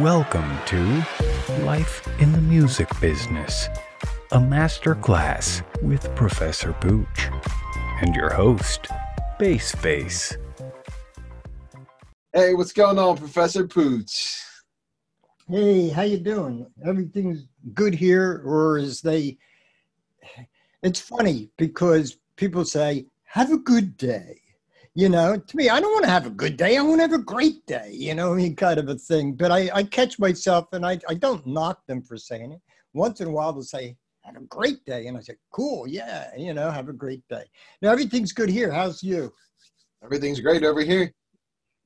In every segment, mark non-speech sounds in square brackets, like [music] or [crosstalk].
Welcome to Life in the Music Business, a master class with Professor Pooch and your host, BACEFACE. Hey, what's going on, Professor Pooch? Hey, how you doing? Everything's good here, or is they? It's funny because people say, "Have a good day." You know, to me, I don't want to have a good day. I want to have a great day. You know, I [laughs] mean, kind of a thing. But I, I catch myself, and I, I don't knock them for saying it. Once in a while, they'll say, "Have a great day," and I say, "Cool, yeah, you know, have a great day." Now everything's good here. How's you? Everything's great over here.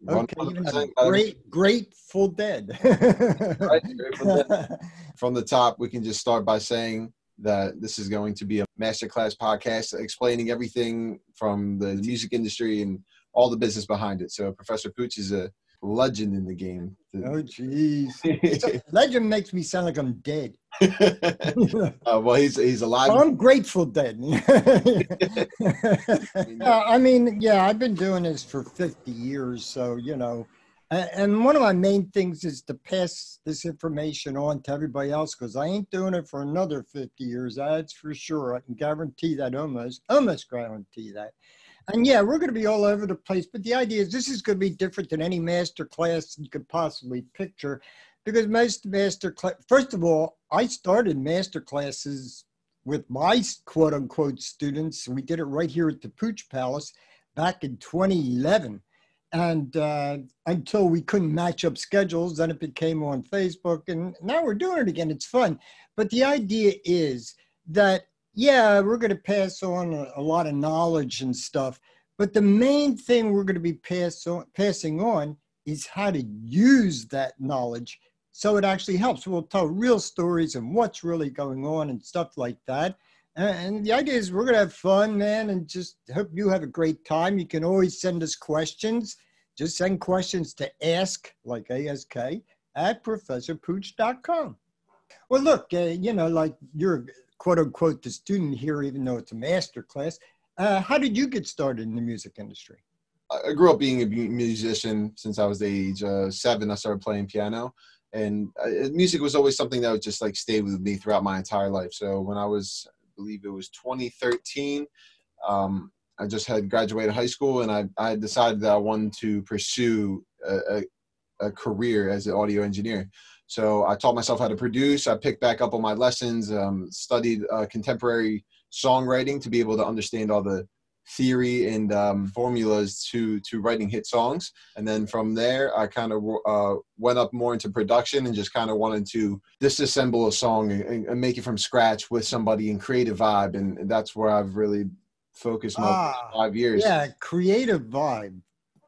Okay, a uh, great, grateful dead. Right, Grateful Dead. [laughs] From the top, we can just start by saying that this is going to be a masterclass podcast explaining everything from the music industry and all the business behind it. So Professor Pooch is a legend in the game. oh, jeez. [laughs] Legend makes me sound like I'm dead. [laughs] uh, well, he's he's alive. Well, I'm grateful dead. [laughs] Uh, I mean, yeah, I've been doing this for 50 years, so you know. And one of my main things is to pass this information on to everybody else because I ain't doing it for another 50 years. That's for sure. I can guarantee that almost, almost guarantee that. And yeah, we're going to be all over the place. But the idea is this is going to be different than any master class you could possibly picture because most master class, first of all, I started master classes with my quote unquote students. We did it right here at the Pooch Palace back in 2011. And uh, until we couldn't match up schedules, then it became on Facebook. And now we're doing it again. It's fun. But the idea is that, yeah, we're going to pass on a, a lot of knowledge and stuff. But the main thing we're going to be pass on, passing on is how to use that knowledge so it actually helps. We'll tell real stories and what's really going on and stuff like that. And, the idea is we're gonna have fun, man, and just hope you have a great time. You can always send us questions. Just send questions to ask, like ASK, at professorpooch.com. Well, look, uh, you know, like you're quote unquote the student here, even though it's a master class. Uh, how did you get started in the music industry? I grew up being a musician since I was the age uh, seven. I started playing piano, and uh, music was always something that would just like stay with me throughout my entire life. So when I was, believe it was 2013, um, I just had graduated high school, and I I decided that I wanted to pursue a, a, a career as an audio engineer. So I taught myself how to produce. I picked back up on my lessons, um, studied uh, contemporary songwriting to be able to understand all the theory and um, formulas to to writing hit songs and then from there i kind of uh, went up more into production and just kind of wanted to disassemble a song and, and make it from scratch with somebody and create a vibe and that's where i've really focused my Ah, five years Yeah, creative vibe.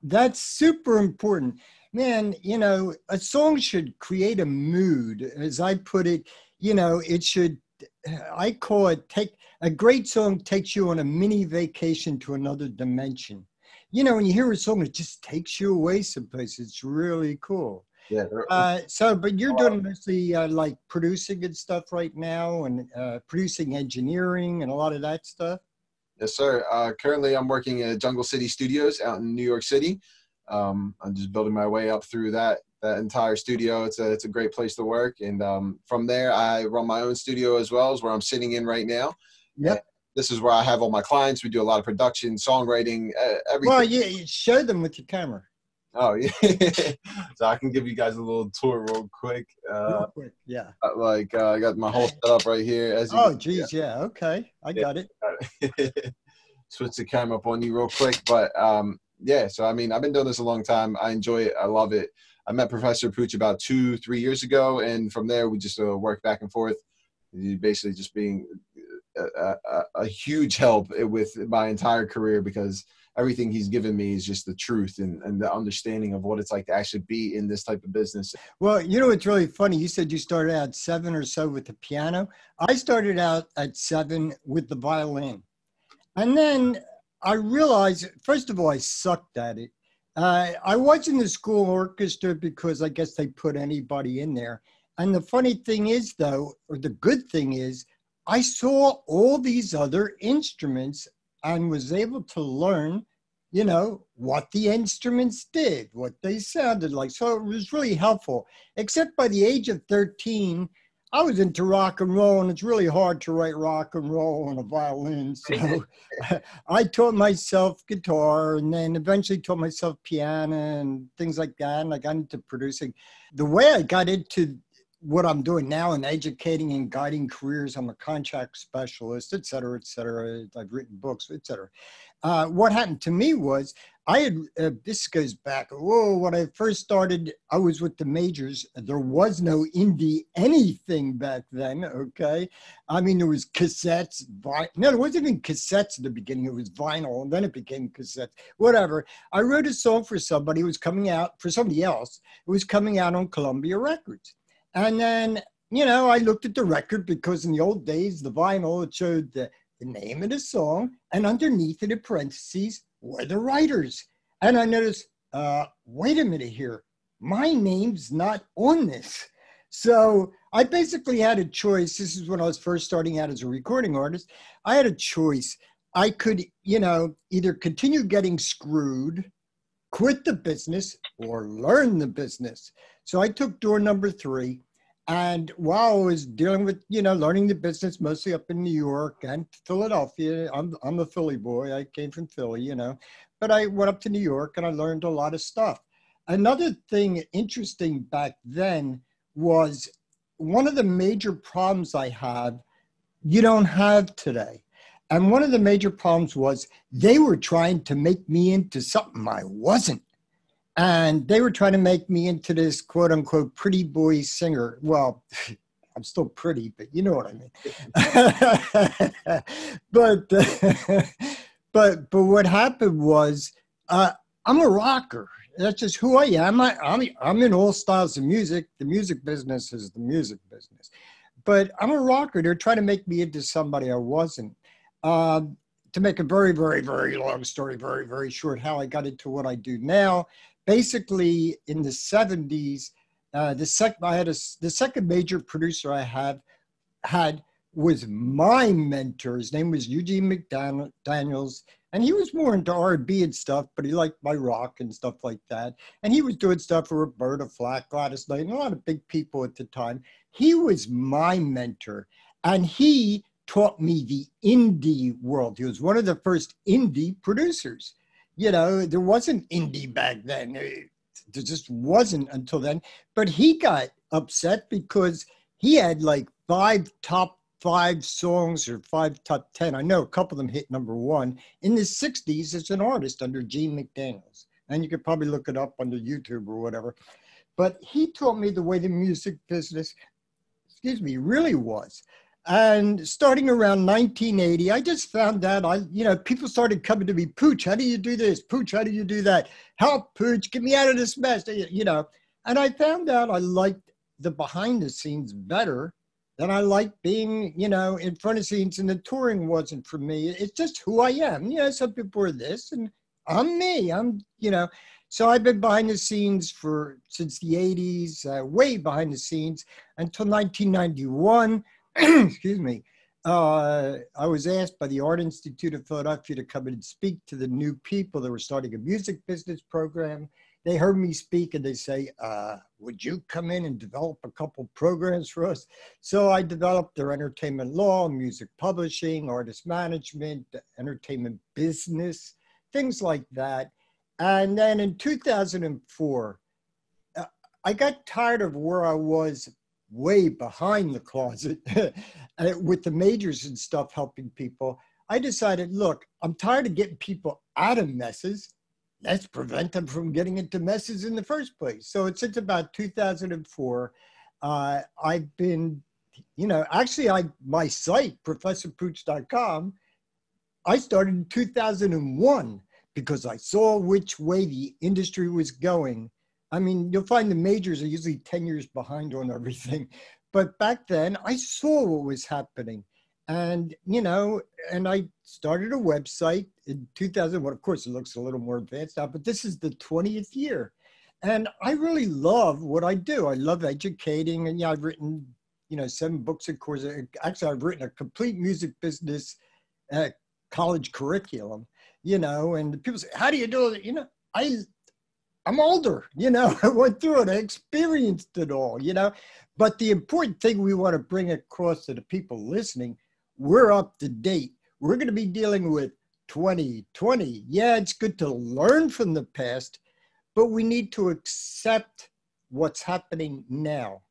That's super important. Man, you know, a song should create a mood. As I put it, you know, it should, I call it take a great song takes you on a mini vacation to another dimension. You know, when you hear a song, it just takes you away someplace. It's really cool. yeah Uh, so, but you're doing mostly uh, like producing and stuff right now and uh, producing engineering and a lot of that stuff. Yes, sir. Uh, currently, I'm working at Jungle City Studios out in New York City. Um, I'm just building my way up through that that entire studio. It's a it's a great place to work, and um, from there, I run my own studio as well, as where I'm sitting in right now. Yep. This is where I have all my clients. We do a lot of production, songwriting, uh, everything. Well, yeah, you show them with your camera. Oh yeah. [laughs] so I can give you guys a little tour real quick. Uh, Real quick. Yeah. like uh, I got my whole [laughs] setup right here. As you Oh, geez. Yeah. Okay. I Yeah. got it. [laughs] switch the camera up on you real quick. But um, yeah, so I mean, I've been doing this a long time. I enjoy it. I love it. I met Professor Pooch about two, three years ago, and from there we just uh, worked back and forth. He Basically, just being a, a, a huge help with my entire career because everything he's given me is just the truth and, and the understanding of what it's like to actually be in this type of business. Well, you know, it's really funny. You said you started out seven or so with the piano. I started out at seven with the violin. And then I realized, first of all, I sucked at it. Uh, I was in the school orchestra because I guess they put anybody in there. And the funny thing is, though, or the good thing is, I saw all these other instruments and was able to learn you know, what the instruments did, what they sounded like. So it was really helpful. Except by the age of 13, I was into rock and roll, and it's really hard to write rock and roll on a violin. [laughs] So [laughs] I taught myself guitar and then eventually taught myself piano and things like that. And I got into producing. The way I got into what I'm doing now in educating and guiding careers, I'm a contract specialist, et cetera, et cetera. I've written books, et cetera. Uh, what happened to me was I had, uh, this goes back, whoa, when I first started, I was with the majors. There was no indie anything back then, okay? I mean, there was cassettes, vi- no, there wasn't even cassettes at the beginning. It was vinyl, and then it became cassettes, whatever. I wrote a song for somebody who was coming out, for somebody else, it was coming out on Columbia Records. And then, you know, I looked at the record because in the old days, the vinyl, it showed the, the name of the song, and underneath it in parentheses were the writers. And I noticed, uh, wait a minute here, my name's not on this. So I basically had a choice. This is when I was first starting out as a recording artist. I had a choice. I could, you know, either continue getting screwed, quit the business, or learn the business. So I took door number three. And while I was dealing with, you know, learning the business mostly up in New York and Philadelphia, I'm, I'm a Philly boy. I came from Philly, you know, but I went up to New York and I learned a lot of stuff. Another thing interesting back then was one of the major problems I had, you don't have today. And one of the major problems was they were trying to make me into something I wasn't and they were trying to make me into this quote unquote pretty boy singer. Well, [laughs] I'm still pretty, but you know what I mean. [laughs] but [laughs] but but what happened was uh, I'm a rocker. That's just who I am. I, I'm I'm in all styles of music. The music business is the music business, but I'm a rocker. They're trying to make me into somebody I wasn't. Uh, to make a very very very long story very very short, how I got into what I do now basically in the 70s, uh, the, sec- I had a, the second major producer I had, had was my mentor. His name was Eugene McDaniels, and he was more into R&B and stuff, but he liked my rock and stuff like that. And he was doing stuff for Roberta Flack, Gladys Knight, and a lot of big people at the time. He was my mentor, and he taught me the indie world. He was one of the first indie producers you know, there wasn't indie back then. There just wasn't until then. But he got upset because he had like five top five songs or five top 10. I know a couple of them hit number one in the 60s as an artist under Gene McDaniels. And you could probably look it up under YouTube or whatever. But he taught me the way the music business, excuse me, really was. And starting around 1980, I just found out I, you know, people started coming to me, Pooch, how do you do this? Pooch, how do you do that? Help, Pooch, get me out of this mess, you know. And I found out I liked the behind the scenes better than I liked being, you know, in front of scenes. And the touring wasn't for me. It's just who I am. You know, some people are this, and I'm me. I'm, you know. So I've been behind the scenes for since the 80s, uh, way behind the scenes until 1991 [clears throat] [clears throat] excuse me, uh, I was asked by the Art Institute of Philadelphia to come and speak to the new people that were starting a music business program. They heard me speak and they say, uh, Would you come in and develop a couple programs for us? So I developed their entertainment law, music publishing, artist management, entertainment business, things like that. And then in 2004, uh, I got tired of where I was way behind the closet [laughs] with the majors and stuff helping people, I decided, look, I'm tired of getting people out of messes. Let's prevent them from getting into messes in the first place. So it's since about 2004, uh, I've been, you know, actually, I my site professorpooch.com, I started in 2001 because I saw which way the industry was going I mean, you'll find the majors are usually 10 years behind on everything. [laughs] But back then, I saw what was happening. And, you know, and I started a website in 2001. Of course, it looks a little more advanced now, but this is the 20th year. And I really love what I do. I love educating. And yeah, I've written, you know, seven books of course. Actually, I've written a complete music business uh, college curriculum you know, and people say, how do you do it? You know, I, I'm older, you know, [laughs] I went through it, I experienced it all, you know. But the important thing we want to bring across to the people listening, we're up to date. We're going to be dealing with 2020. Yeah, it's good to learn from the past, but we need to accept what's happening now.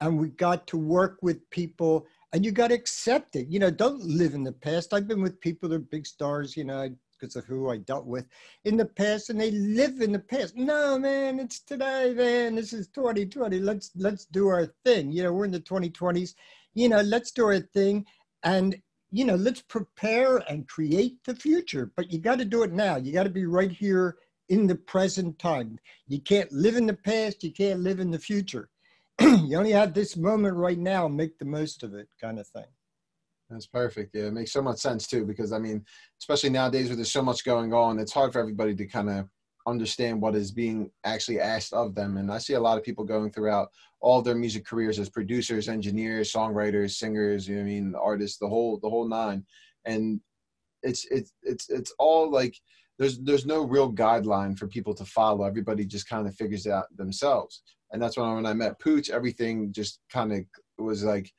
And we got to work with people and you got to accept it. You know, don't live in the past. I've been with people that are big stars, you know, because of who I dealt with in the past, and they live in the past. No, man, it's today, man. This is 2020. Let's let's do our thing. You know, we're in the 2020s. You know, let's do our thing, and you know, let's prepare and create the future. But you got to do it now. You got to be right here in the present time. You can't live in the past. You can't live in the future. [clears throat] you only have this moment right now. Make the most of it, kind of thing. That's perfect. Yeah, it makes so much sense too, because I mean, especially nowadays where there's so much going on, it's hard for everybody to kind of understand what is being actually asked of them. And I see a lot of people going throughout all their music careers as producers, engineers, songwriters, singers, you know I mean, artists, the whole the whole nine. And it's it's it's it's all like there's there's no real guideline for people to follow. Everybody just kind of figures it out themselves. And that's when when I met Pooch, everything just kind of was like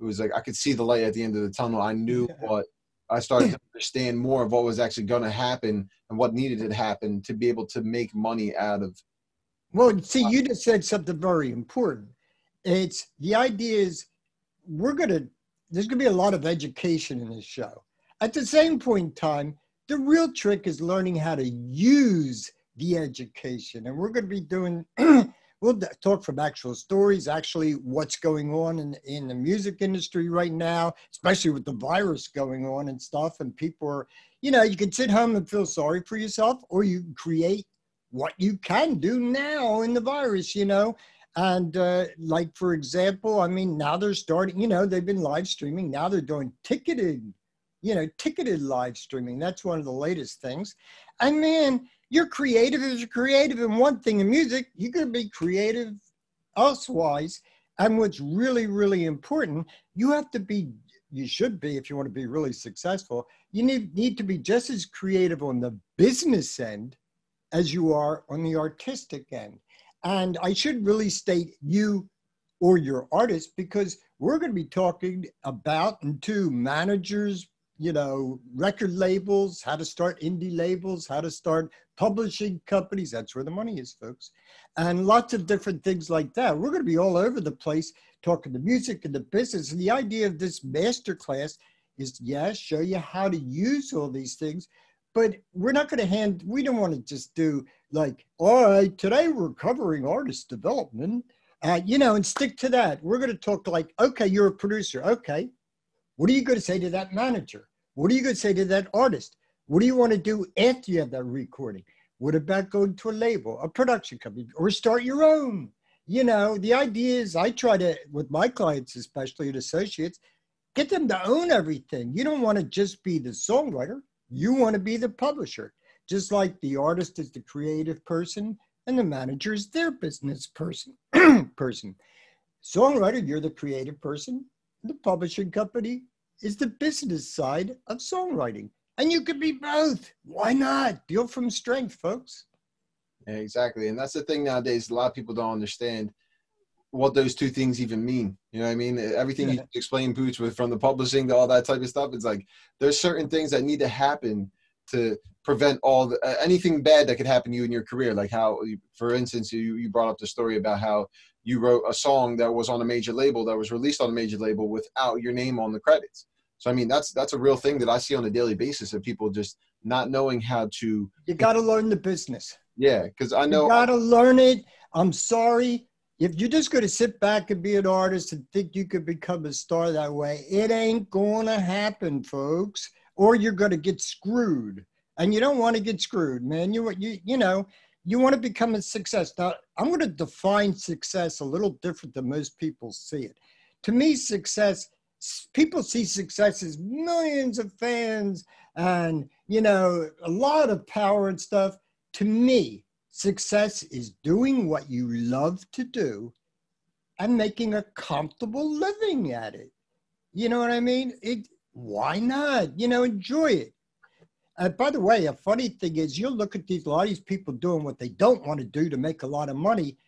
it was like I could see the light at the end of the tunnel. I knew what I started to understand more of what was actually going to happen and what needed to happen to be able to make money out of. Well, see, you just said something very important. It's the idea is we're going to, there's going to be a lot of education in this show. At the same point in time, the real trick is learning how to use the education. And we're going to be doing [clears throat] we'll talk from actual stories, actually what's going on in, in the music industry right now, especially with the virus going on and stuff. And people are, you know, you can sit home and feel sorry for yourself, or you create what you can do now in the virus, you know. And uh, like, for example, I mean, now they're starting, you know, they've been live streaming. Now they're doing ticketed, you know, ticketed live streaming. That's one of the latest things. And man, you're creative as you're creative in one thing in music, you can be creative elsewise. And what's really, really important, you have to be, you should be if you want to be really successful, you need, need to be just as creative on the business end as you are on the artistic end. And I should really state you or your artist because we're going to be talking about and to managers, you know, record labels, how to start indie labels, how to start publishing companies. That's where the money is, folks. And lots of different things like that. We're going to be all over the place talking the music and the business. And the idea of this master class is, yeah, show you how to use all these things. But we're not going to hand, we don't want to just do like, all right, today we're covering artist development, uh, you know, and stick to that. We're going to talk like, okay, you're a producer. Okay, what are you going to say to that manager? What are you going to say to that artist? What do you want to do after you have that recording? What about going to a label, a production company, or start your own? You know, the idea is I try to, with my clients, especially and associates, get them to own everything. You don't want to just be the songwriter, you want to be the publisher. Just like the artist is the creative person and the manager is their business person. [clears throat] person. Songwriter, you're the creative person. The publishing company is the business side of songwriting. And you could be both. Why not? Deal from strength, folks. Yeah, exactly. And that's the thing nowadays. A lot of people don't understand what those two things even mean. You know what I mean? Everything yeah. you explain, Pooch, with from the publishing to all that type of stuff, it's like there's certain things that need to happen to prevent all the, uh, anything bad that could happen to you in your career. Like how, for instance, you, you brought up the story about how you wrote a song that was on a major label that was released on a major label without your name on the credits. So I mean, that's that's a real thing that I see on a daily basis of people just not knowing how to. You got to learn the business. Yeah, because I know you got to learn it. I'm sorry if you're just going to sit back and be an artist and think you could become a star that way. It ain't going to happen, folks. Or you're going to get screwed, and you don't want to get screwed, man. You you you know you want to become a success. Now I'm going to define success a little different than most people see it. To me, success people see success as millions of fans and you know a lot of power and stuff to me success is doing what you love to do and making a comfortable living at it you know what i mean it why not you know enjoy it And by the way, a funny thing is, you'll look at these a lot of these people doing what they don't want to do to make a lot of money.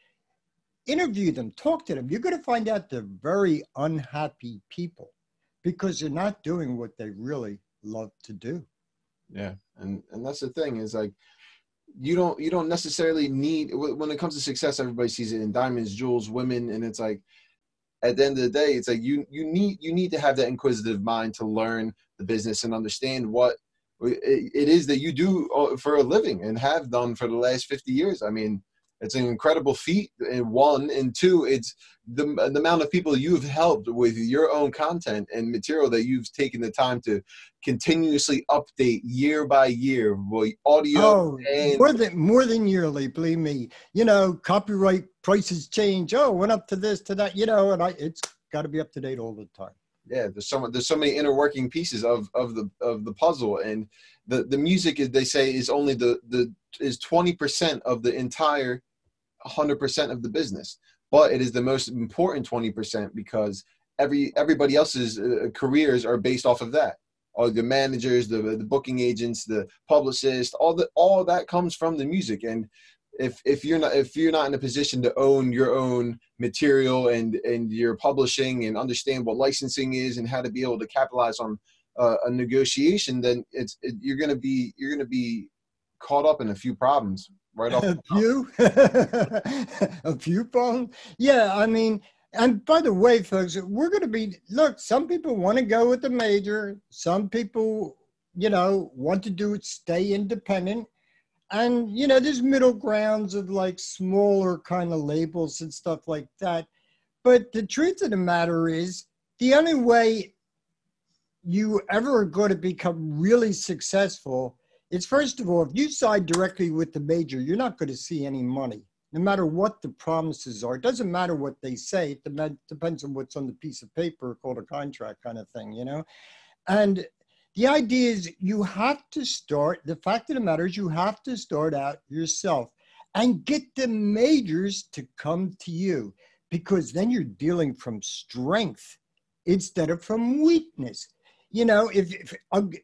Interview them, talk to them. You're going to find out they're very unhappy people because they're not doing what they really love to do. Yeah, and and that's the thing is like you don't you don't necessarily need when it comes to success everybody sees it in diamonds jewels women and it's like at the end of the day it's like you you need you need to have that inquisitive mind to learn the business and understand what it is that you do uh, for a living and have done for the last 50 years. I mean it's an incredible feat in one and two it's the, the amount of people you've helped with your own content and material that you've taken the time to continuously update year by year audio oh, and more than more than yearly believe me. You know copyright prices change. Oh went up to this to that you know and i it's got to be up to date all the time. Yeah there's so there's so many inner working pieces of of the of the puzzle and the the music is they say is only the the is 20% of the entire 100% of the business but it is the most important 20% because every everybody else's uh, careers are based off of that. All the managers the the booking agents the publicists all the all that comes from the music. And if if you're not if you're not in a position to own your own material and and your publishing and understand what licensing is and how to be able to capitalize on uh, a negotiation then it's it, you're going to be you're going to be caught up in a few problems right off. A few, [laughs] a few problems. Yeah, I mean, and by the way, folks, we're going to be look. Some people want to go with the major. Some people, you know, want to do it, stay independent, and you know, there's middle grounds of like smaller kind of labels and stuff like that. But the truth of the matter is, the only way you ever are going to become really successful it's first of all, if you side directly with the major, you're not going to see any money, no matter what the promises are. It doesn't matter what they say. It depends on what's on the piece of paper called a contract kind of thing, you know? And the idea is you have to start, the fact of the matter is you have to start out yourself and get the majors to come to you because then you're dealing from strength instead of from weakness you know, if, if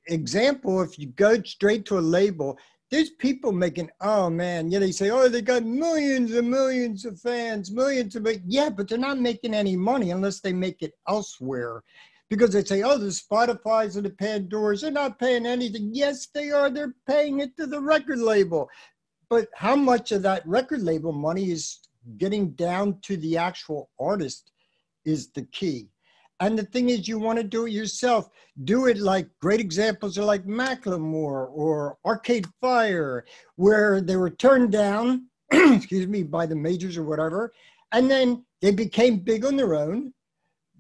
example, if you go straight to a label, there's people making, oh man, yeah, they say, oh, they got millions and millions of fans, millions of, yeah, but they're not making any money unless they make it elsewhere. Because they say, oh, the Spotify's and the Pandoras, they're not paying anything. Yes, they are. They're paying it to the record label. But how much of that record label money is getting down to the actual artist is the key. And the thing is, you want to do it yourself. Do it like great examples are like Macklemore or Arcade Fire, where they were turned down, [clears throat] excuse me, by the majors or whatever. And then they became big on their own.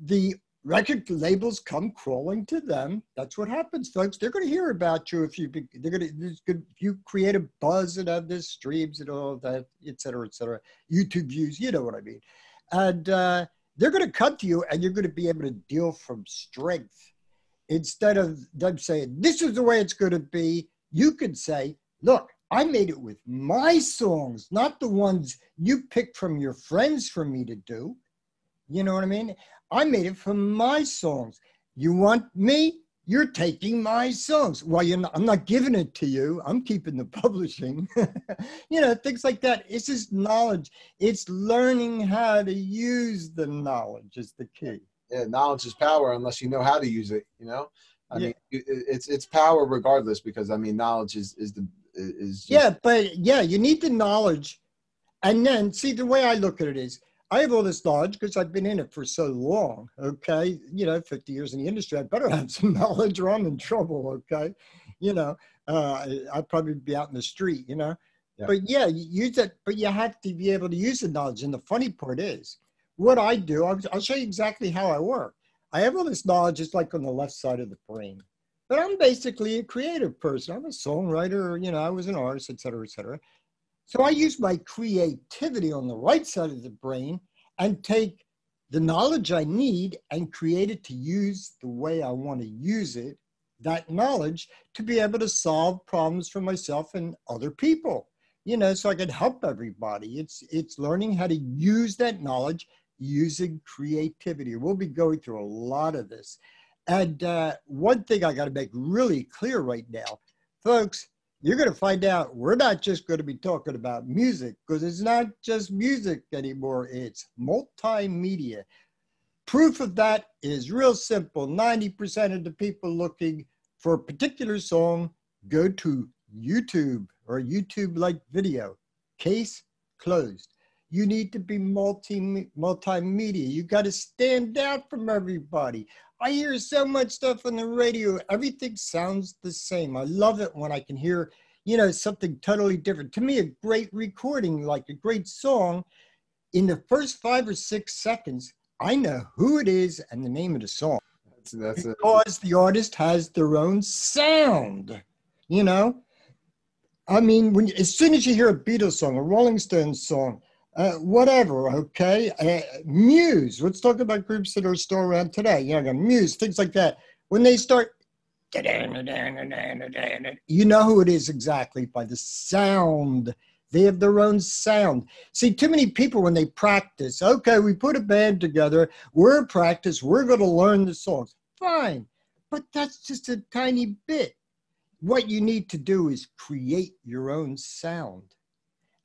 The record labels come crawling to them. That's what happens, folks. They're going to hear about you if you they're going to if you create a buzz and have this streams and all that, et cetera, et cetera. YouTube views, you know what I mean. And uh, they're going to come to you and you're going to be able to deal from strength. Instead of them saying this is the way it's going to be you can say look i made it with my songs not the ones you picked from your friends for me to do. You know what i mean? I made it from my songs. You want me you're taking my songs. Well, you're not, I'm not giving it to you. I'm keeping the [laughs] publishing. [laughs] you know, things like that. It's just knowledge. It's learning how to use the knowledge is the key. Yeah, knowledge is power unless you know how to use it. You know, I yeah. mean, it's it's power regardless because I mean, knowledge is is the is. Just... Yeah, but yeah, you need the knowledge, and then see the way I look at it is I have all this knowledge because I've been in it for so long. Okay. You know, 50 years in the industry, I better have some [laughs] knowledge or I'm in trouble. Okay. You know, uh, I'd probably be out in the street, you know. Yeah. But yeah, you use it, but you have to be able to use the knowledge. And the funny part is, what I do, I'll, I'll show you exactly how I work. I have all this knowledge, it's like on the left side of the brain. But I'm basically a creative person. I'm a songwriter, you know, I was an artist, et cetera, et cetera. So I use my creativity on the right side of the brain and take the knowledge I need and create it to use the way I want to use it, that knowledge to be able to solve problems for myself and other people. You know, so I can help everybody. It's it's learning how to use that knowledge using creativity. We'll be going through a lot of this. And uh, one thing I got to make really clear right now folks, you're going to find out we're not just going to be talking about music because it's not just music anymore, it's multimedia. Proof of that is real simple 90% of the people looking for a particular song go to YouTube or YouTube like video. Case closed. You need to be multi multimedia. You got to stand out from everybody. I hear so much stuff on the radio. Everything sounds the same. I love it when I can hear, you know, something totally different. To me, a great recording, like a great song, in the first five or six seconds, I know who it is and the name of the song. That's, that's because a- the artist has their own sound, you know? I mean, when as soon as you hear a Beatles song, a Rolling Stones song, uh, whatever, okay? Uh, Muse, let's talk about groups that are still around today. You know, Muse, things like that. When they start, you know who it is exactly by the sound. They have their own sound. See, too many people when they practice, okay, we put a band together, we're practice, we're going to learn the songs. Fine, but that's just a tiny bit what you need to do is create your own sound.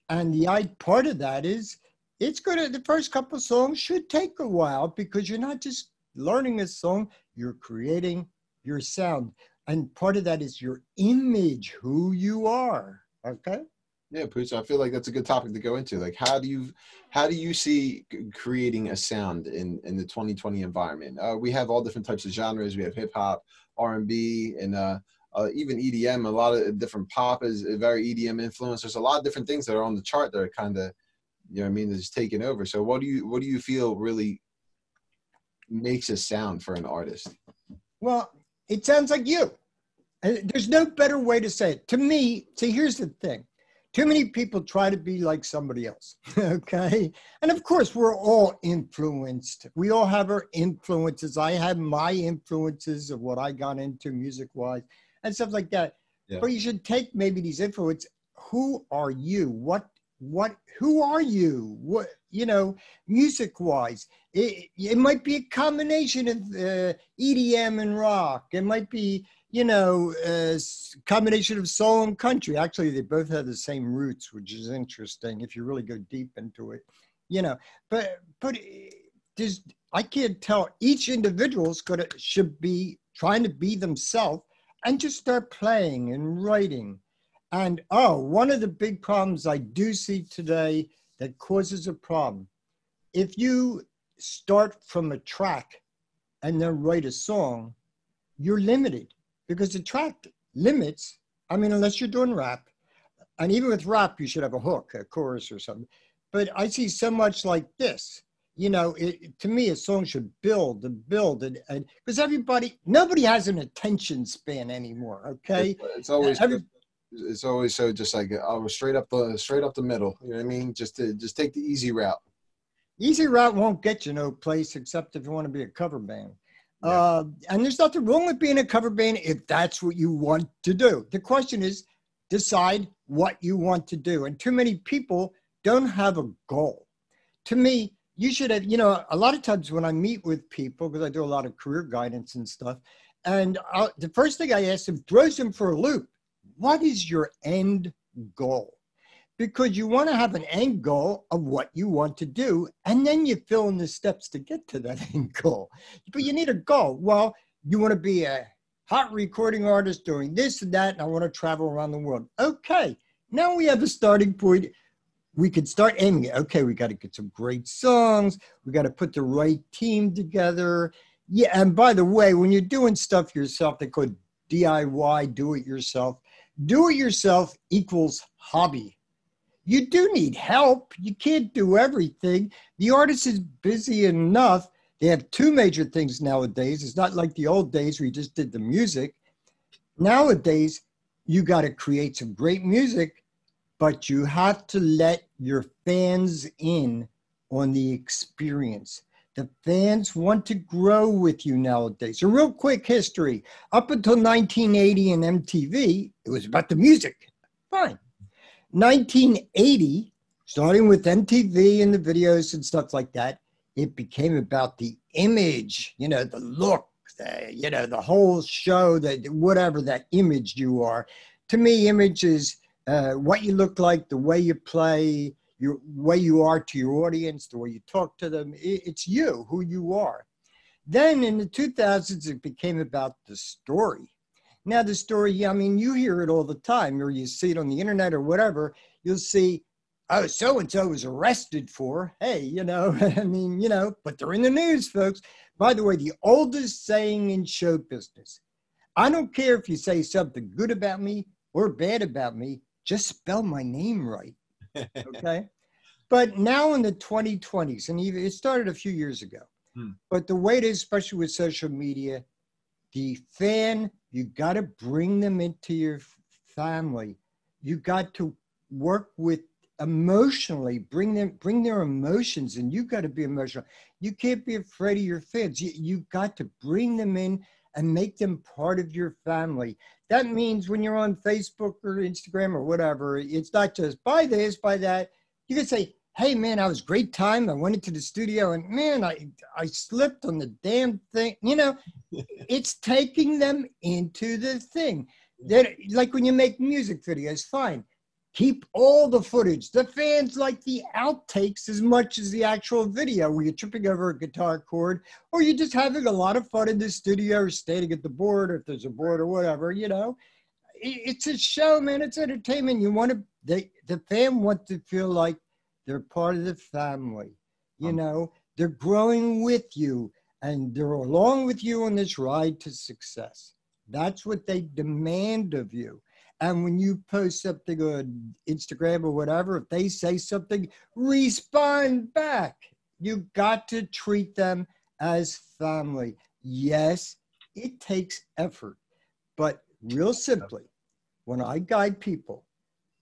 And the I, part of that is it's to, the first couple songs should take a while because you're not just learning a song, you're creating your sound. And part of that is your image, who you are. Okay. Yeah, Pooch, I feel like that's a good topic to go into. Like, how do you, how do you see creating a sound in in the 2020 environment? Uh, we have all different types of genres. We have hip hop, R and B, and uh, uh, even EDM, a lot of different pop is very EDM influence. There's a lot of different things that are on the chart that are kind of, you know, I mean, is taking over. So, what do you what do you feel really makes a sound for an artist? Well, it sounds like you. There's no better way to say it. To me, see, here's the thing. Too many people try to be like somebody else. [laughs] okay. And of course, we're all influenced. We all have our influences. I have my influences of what I got into music wise and stuff like that. Yeah. But you should take maybe these influence. Who are you? What what who are you what you know music wise it, it might be a combination of uh, edm and rock it might be you know a combination of soul and country actually they both have the same roots which is interesting if you really go deep into it you know but but there's i can't tell each individual's gonna should be trying to be themselves and just start playing and writing. And oh, one of the big problems I do see today that causes a problem. If you start from a track and then write a song, you're limited because the track limits. I mean, unless you're doing rap, and even with rap, you should have a hook, a chorus, or something. But I see so much like this you know, it, to me, a song should build and build, and because everybody, nobody has an attention span anymore. Okay, it's, it's always Every, it's always so just like oh, straight up the straight up the middle. You know what I mean? Just to just take the easy route. Easy route won't get you no place except if you want to be a cover band. Yeah. Uh, and there's nothing wrong with being a cover band if that's what you want to do. The question is, decide what you want to do. And too many people don't have a goal. To me, you should have, you know, a lot of times when I meet with people, because I do a lot of career guidance and stuff, and I'll, the first thing I ask them throws them for a loop. What is your end goal? Because you want to have an end goal of what you want to do, and then you fill in the steps to get to that [laughs] end goal. But you need a goal. Well, you want to be a hot recording artist doing this and that, and I want to travel around the world. Okay, now we have a starting point we could start aiming it. Okay, we got to get some great songs. We got to put the right team together. Yeah, and by the way, when you're doing stuff yourself, they call DIY, do it yourself. Do it yourself equals hobby. You do need help. You can't do everything. The artist is busy enough. They have two major things nowadays. It's not like the old days where you just did the music. Nowadays, you got to create some great music but you have to let your fans in on the experience. The fans want to grow with you nowadays. A real quick history. Up until 1980 in MTV, it was about the music. Fine. 1980, starting with MTV and the videos and stuff like that, it became about the image, you know, the look, the, you know, the whole show, that whatever that image you are to me, image is uh, what you look like, the way you play, your way you are to your audience, the way you talk to them. It, it's you, who you are. Then in the 2000s, it became about the story. Now, the story, I mean, you hear it all the time, or you see it on the internet or whatever. You'll see, oh, so and so was arrested for. Hey, you know, [laughs] I mean, you know, but they're in the news, folks. By the way, the oldest saying in show business I don't care if you say something good about me or bad about me, just spell my name right. [laughs] Okay. but now in the 2020s, and even it started a few years ago, hmm. but the way it is, especially with social media, the fan, you got to bring them into your family. You got to work with emotionally bring them bring their emotions and you got to be emotional you can't be afraid of your fans you, you got to bring them in and make them part of your family that means when you're on facebook or instagram or whatever it's not just buy this buy that you can say hey man, I was great time. I went into the studio and man, I I slipped on the damn thing. You know, [laughs] it's taking them into the thing. That like when you make music videos, fine. Keep all the footage. The fans like the outtakes as much as the actual video where you're tripping over a guitar cord or you're just having a lot of fun in the studio or standing at the board or if there's a board or whatever, you know. It's a show, man. It's entertainment. You want to, they, the fan wants to feel like they're part of the family. You um, know, they're growing with you and they're along with you on this ride to success. That's what they demand of you. And when you post something on Instagram or whatever, if they say something, respond back. You got to treat them as family. Yes, it takes effort, but real simply, when I guide people,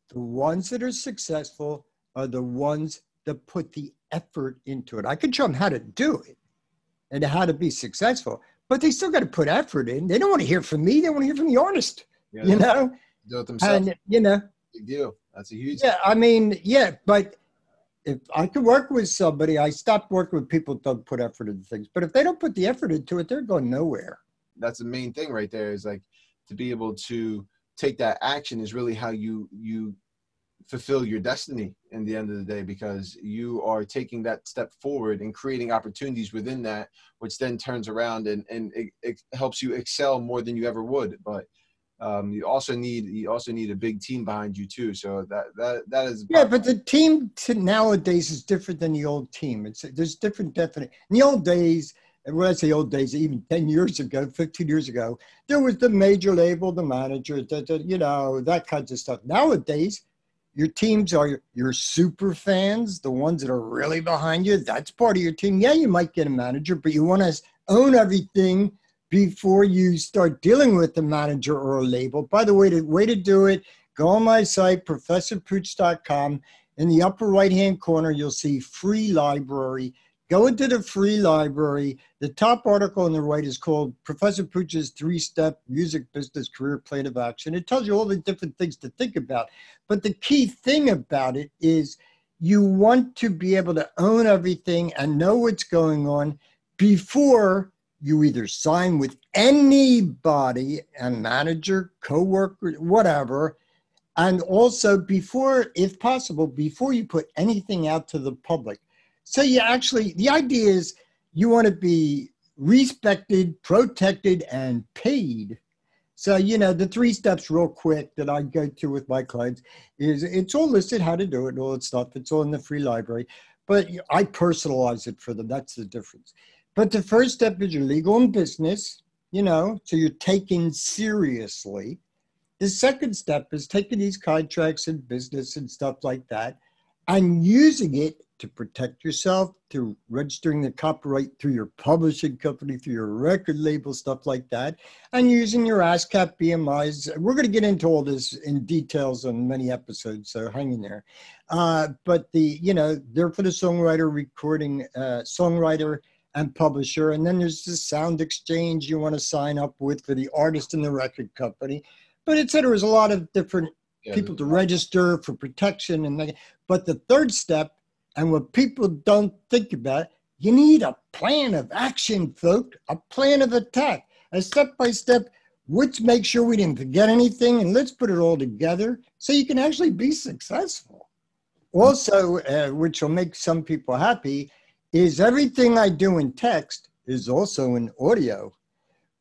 the ones that are successful are the ones that put the effort into it. I can show them how to do it and how to be successful, but they still got to put effort in. They don't want to hear from me. They want to hear from the artist, yeah, you know? Do it themselves. And, you know, big deal. That's a huge. Yeah. I mean, yeah, but if I could work with somebody, I stopped working with people that don't put effort into things. But if they don't put the effort into it, they're going nowhere. That's the main thing right there is like to be able to take that action is really how you you fulfill your destiny in the end of the day because you are taking that step forward and creating opportunities within that which then turns around and, and it, it helps you excel more than you ever would but um, you also need you also need a big team behind you too so that that that is yeah but the team nowadays is different than the old team it's there's different definite in the old days and when I say old days, even 10 years ago, 15 years ago, there was the major label, the manager, the, the, you know, that kinds of stuff. Nowadays, your teams are your super fans, the ones that are really behind you. That's part of your team. Yeah, you might get a manager, but you want to own everything before you start dealing with the manager or a label. By the way, the way to do it, go on my site, professorpooch.com. In the upper right hand corner, you'll see free library. Go into the free library. The top article on the right is called Professor Pooch's Three Step Music Business Career Plan of Action. It tells you all the different things to think about. But the key thing about it is you want to be able to own everything and know what's going on before you either sign with anybody, a manager, coworker, whatever, and also before, if possible, before you put anything out to the public so you actually, the idea is you want to be respected, protected, and paid. So, you know, the three steps, real quick, that I go through with my clients is it's all listed how to do it, all that stuff. It's all in the free library, but I personalize it for them. That's the difference. But the first step is your legal and business, you know, so you're taken seriously. The second step is taking these contracts and business and stuff like that and using it to protect yourself, through registering the copyright through your publishing company, through your record label, stuff like that, and using your ASCAP BMIs. We're going to get into all this in details on many episodes, so hang in there. Uh, but the, you know, they're for the songwriter, recording, uh, songwriter, and publisher. And then there's the SoundExchange you want to sign up with for the artist and the record company. But it said there was a lot of different yeah, people to register for protection and but the third step and what people don't think about, you need a plan of action, folks, a plan of attack, a step by step. let's make sure we didn't forget anything and let's put it all together so you can actually be successful. Also, uh, which will make some people happy, is everything I do in text is also in audio.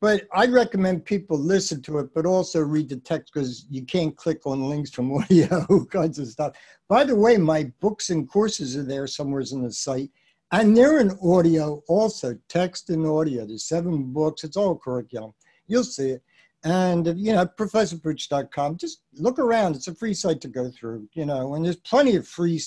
But I recommend people listen to it, but also read the text because you can't click on links from [laughs] audio kinds of stuff. By the way, my books and courses are there somewhere in the site, and they're in audio also, text and audio. There's seven books. It's all curriculum. You'll see it. And you know, professorpooch.com. Just look around. It's a free site to go through. You know, and there's plenty of free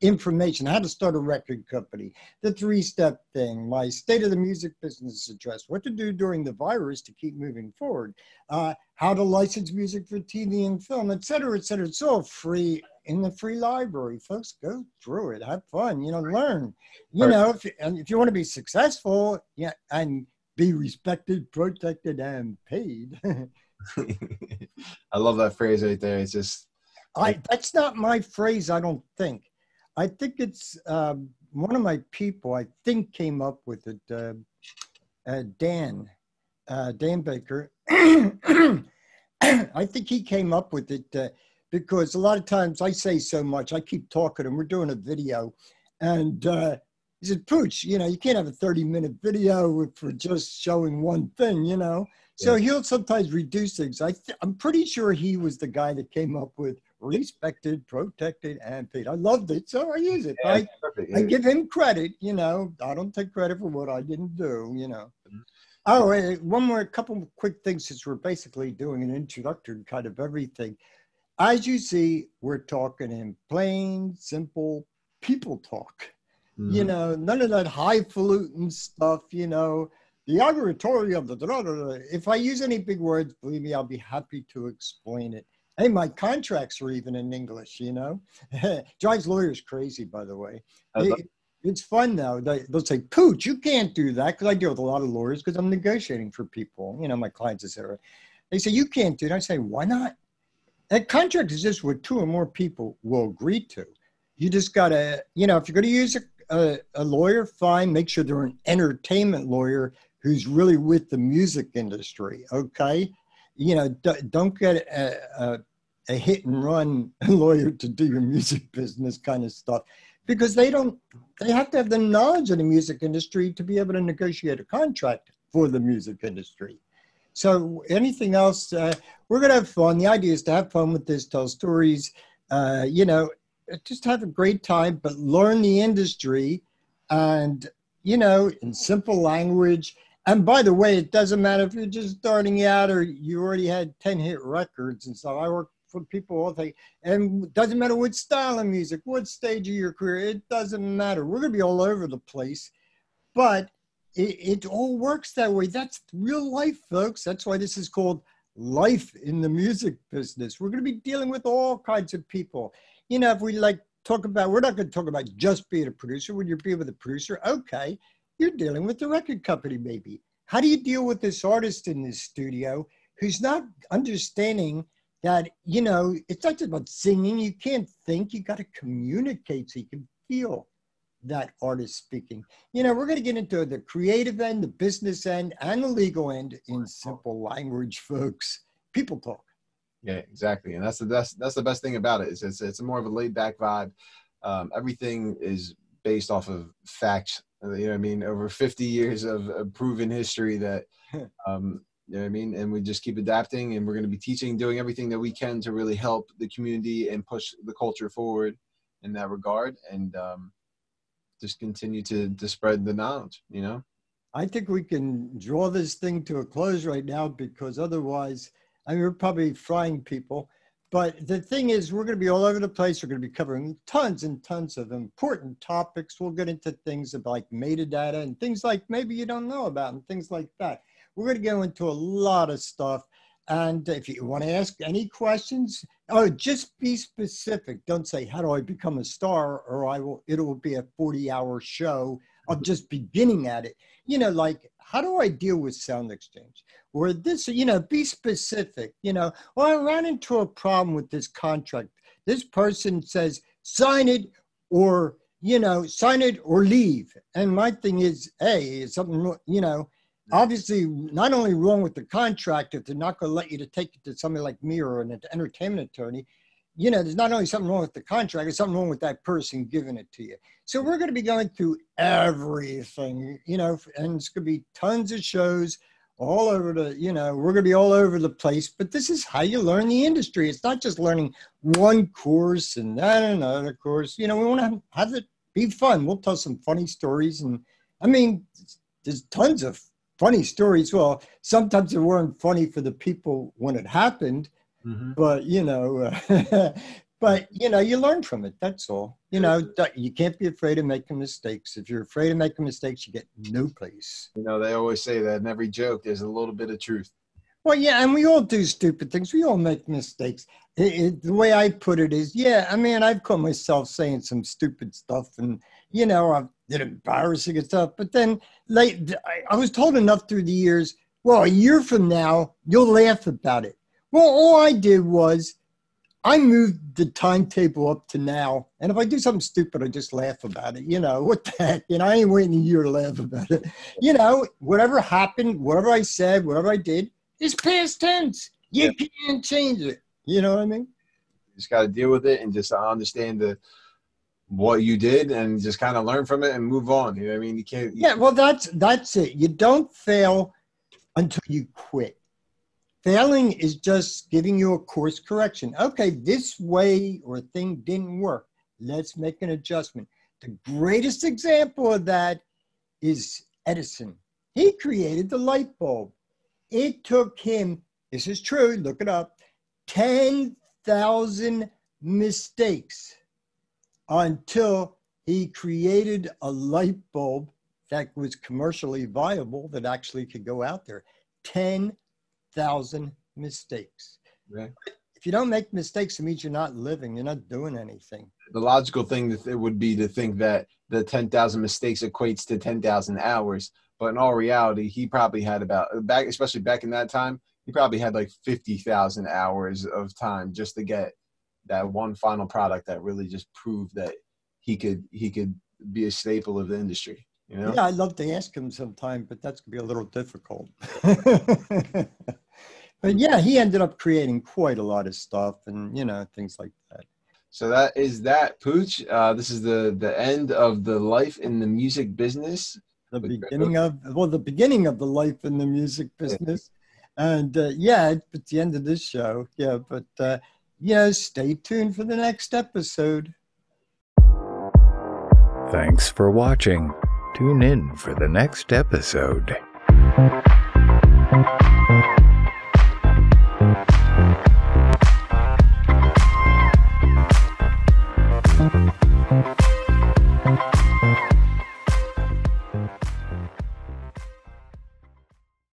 information, how to start a record company, the three step thing, my state of the music business address, what to do during the virus to keep moving forward, uh, how to license music for TV and film, et cetera, et cetera. It's all free in the free library. Folks, go through it, have fun, you know, learn. You right. know, if, and if you want to be successful yeah, and be respected, protected, and paid. [laughs] [laughs] I love that phrase right there. It's just. I, that's not my phrase, I don't think. I think it's um, one of my people, I think, came up with it. Uh, uh, Dan, uh, Dan Baker. [clears throat] I think he came up with it uh, because a lot of times I say so much, I keep talking, and we're doing a video, and uh, he said, "Pooch, you know, you can't have a thirty-minute video for just showing one thing, you know." So yeah. he'll sometimes reduce things. I th- I'm pretty sure he was the guy that came up with respected, protected, and paid. I loved it, so I use it. Yeah, I, I give him credit, you know. I don't take credit for what I didn't do, you know. Mm-hmm. Oh, wait, one more, couple quick things since we're basically doing an introductory kind of everything. As you see, we're talking in plain, simple people talk. Mm-hmm. You know, none of that highfalutin stuff, you know. The oratory of the. If I use any big words, believe me, I'll be happy to explain it. Hey, my contracts are even in English, you know? [laughs] Drives lawyers crazy, by the way. It, it's fun though. They, will say, Pooch, you can't do that because I deal with a lot of lawyers because I'm negotiating for people, you know, my clients, etc. They say, you can't do that. I say, why not? That contract is just what two or more people will agree to. You just got to, you know, if you're going to use a, a, a lawyer, fine, make sure they're an entertainment lawyer who's really with the music industry, okay? You know, don't get a, a, a hit and run [laughs] lawyer to do your music [laughs] business kind of stuff because they don't they have to have the knowledge of the music industry to be able to negotiate a contract for the music industry. So anything else uh, we're going to have fun. The idea is to have fun with this tell stories uh, you know just have a great time but learn the industry and you know in simple language and by the way it doesn't matter if you're just starting out or you already had 10 hit records and stuff i work for people all day. And doesn't matter what style of music, what stage of your career, it doesn't matter. We're going to be all over the place, but it, it all works that way. That's real life, folks. That's why this is called life in the music business. We're going to be dealing with all kinds of people. You know, if we like talk about, we're not going to talk about just being a producer. When you're being with a producer, okay, you're dealing with the record company, maybe. How do you deal with this artist in this studio who's not understanding that you know it's not just about singing. You can't think. You got to communicate so you can feel that artist speaking. You know we're going to get into the creative end the business end and the legal end in simple language folks. People talk. Yeah exactly. And that's the best that's the best thing about it is it's, it's more of a laid back vibe. Um, everything is based off of facts you know what i mean over 50 years of, of proven history that [laughs] um, you know what I mean? And we just keep adapting and we're going to be teaching, doing everything that we can to really help the community and push the culture forward in that regard and um, just continue to, to spread the knowledge, you know? I think we can draw this thing to a close right now because otherwise, I mean, we're probably frying people. But the thing is, we're going to be all over the place. We're going to be covering tons and tons of important topics. We'll get into things like metadata and things like maybe you don't know about and things like that. We're going to go into a lot of stuff. And if you want to ask any questions, oh, just be specific. Don't say, how do I become a star? Or I will, it will be a 40 hour show of just beginning at it. You know, like, how do I deal with SoundExchange? Or this, you know, be specific. You know, well, I ran into a problem with this contract. This person says, sign it or, you know, sign it or leave. And my thing is, hey, something, you know, obviously not only wrong with the contract if they're not going to let you to take it to somebody like me or an entertainment attorney you know there's not only something wrong with the contract there's something wrong with that person giving it to you. So we're going to be going through everything you know and it's going to be tons of shows all over the you know we're going to be all over the place. But this is how you learn the industry. It's not just learning one course and then another course. You know we want to have it be fun. We'll tell some funny stories and i mean there's tons of funny stories. Well, sometimes they weren't funny for the people when it happened, mm-hmm. but you know, [laughs] but you know, you learn from it. That's all. You know, you can't be afraid of making mistakes. If you're afraid of making mistakes, you get no place. You know, they always say that in every joke, there's a little bit of truth. Well, yeah, and we all do stupid things. We all make mistakes. It, it, the way I put it is, yeah, I mean, I've caught myself saying some stupid stuff, and you know, I've did embarrassing stuff. But then, like, I was told enough through the years. Well, a year from now, you'll laugh about it. Well, all I did was I moved the timetable up to now. And if I do something stupid, I just laugh about it. You know, [laughs] what the heck? You know, I ain't waiting a year to laugh about it. You know, whatever happened, whatever I said, whatever I did, is past tense. You yeah. can't change it. You know what I mean? You just got to deal with it and just uh, understand the what you did and just kind of learn from it and move on. You know what I mean? You can't. You yeah, well, that's that's it. You don't fail until you quit. Failing is just giving you a course correction. Okay, this way or thing didn't work. Let's make an adjustment. The greatest example of that is Edison. He created the light bulb. It took him, this is true, look it up, 10,000 mistakes until he created a light bulb that was commercially viable that actually could go out there. 10,000 mistakes. Right. If you don't make mistakes, it means you're not living, you're not doing anything. The logical thing that it would be to think that the 10,000 mistakes equates to 10,000 hours. But in all reality, he probably had about, back, especially back in that time, he probably had like 50,000 hours of time just to get that one final product that really just proved that he could he could be a staple of the industry. You know? Yeah, I'd love to ask him sometime, but that's gonna be a little difficult. [laughs] but yeah, he ended up creating quite a lot of stuff and you know things like that. So that is that, Pooch. Uh, this is the the end of the life in the music business. The beginning of well, the beginning of the life in the music business, and uh, yeah, it's the end of this show. Yeah, but uh, yeah, stay tuned for the next episode. Thanks for watching. Tune in for the next episode.